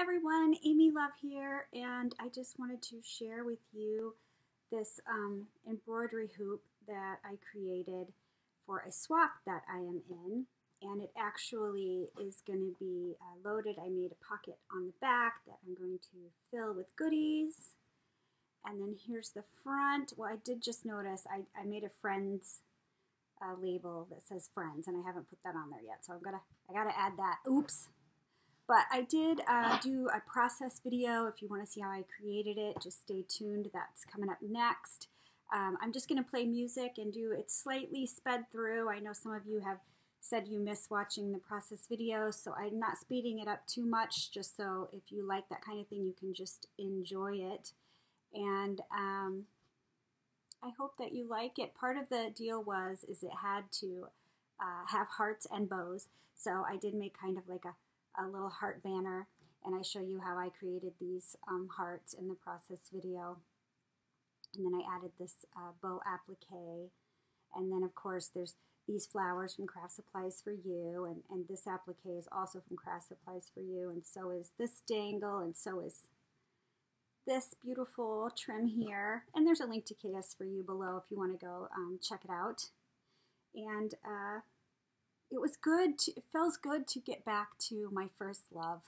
everyone, Amy Love here, and I just wanted to share with you this um, embroidery hoop that I created for a swap that I am in. And it actually is going to be uh, loaded. I made a pocket on the back that I'm going to fill with goodies. And then here's the front. Well, I did just notice I, I made a friends uh, label that says friends, and I haven't put that on there yet. So I'm gonna, I gotta add that. Oops. But I did uh, do a process video. If you want to see how I created it, just stay tuned. That's coming up next. Um, I'm just going to play music and do it slightly sped through. I know some of you have said you miss watching the process video, so I'm not speeding it up too much, just so if you like that kind of thing, you can just enjoy it. And um, I hope that you like it. Part of the deal was is it had to uh, have hearts and bows, so I did make kind of like a a little heart banner and I show you how I created these um, hearts in the process video. And then I added this uh, bow applique. And then of course there's these flowers from Craft Supplies for You. And, and this applique is also from Craft Supplies for You. And so is this dangle and so is this beautiful trim here. And there's a link to KS for You below if you want to go um, check it out. And uh, it was good. To, it feels good to get back to my first love,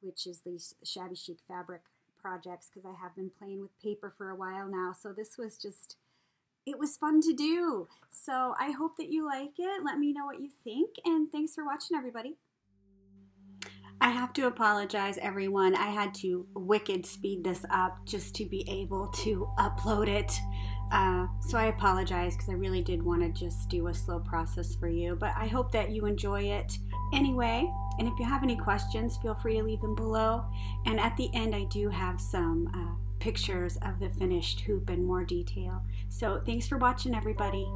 which is these shabby chic fabric projects because I have been playing with paper for a while now. So this was just, it was fun to do. So I hope that you like it. Let me know what you think. And thanks for watching, everybody. I have to apologize, everyone. I had to wicked speed this up just to be able to upload it. Uh, so I apologize because I really did want to just do a slow process for you. But I hope that you enjoy it anyway. And if you have any questions, feel free to leave them below. And at the end, I do have some uh, pictures of the finished hoop in more detail. So thanks for watching, everybody.